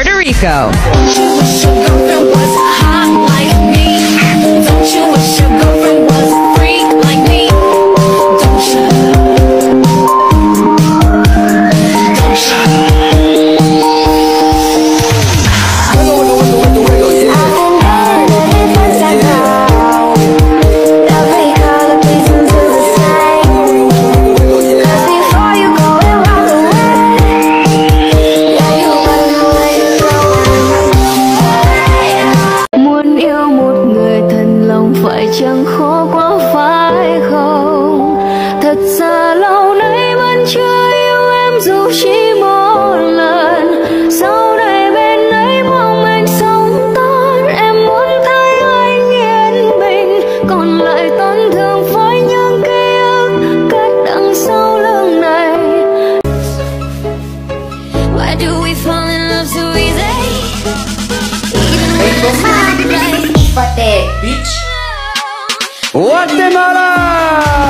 Puerto Rico. What bitch. Guatemala!